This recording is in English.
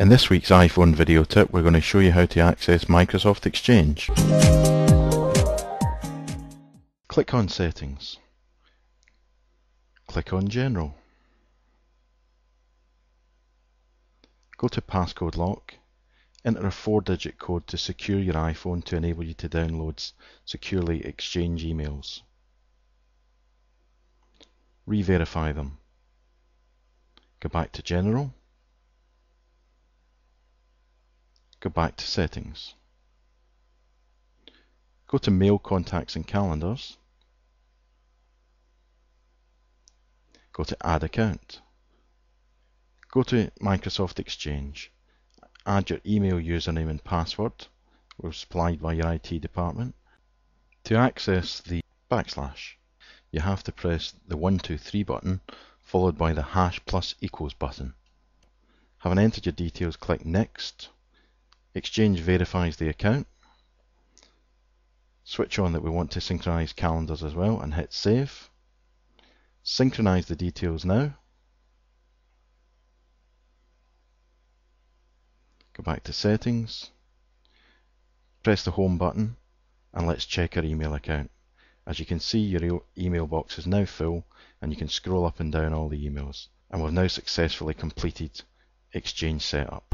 In this week's iPhone video tip we're going to show you how to access Microsoft Exchange. Click on Settings. Click on General. Go to Passcode Lock. Enter a four-digit code to secure your iPhone to enable you to download securely Exchange emails. Re-verify them. Go back to General Go back to Settings. Go to Mail Contacts and Calendars. Go to Add Account. Go to Microsoft Exchange. Add your email username and password, was supplied by your IT department. To access the backslash, you have to press the 123 button followed by the hash plus equals button. Having entered your details, click Next Exchange verifies the account. Switch on that we want to synchronize calendars as well and hit save. Synchronize the details now. Go back to settings. Press the home button and let's check our email account. As you can see your email box is now full and you can scroll up and down all the emails. And we've now successfully completed Exchange setup.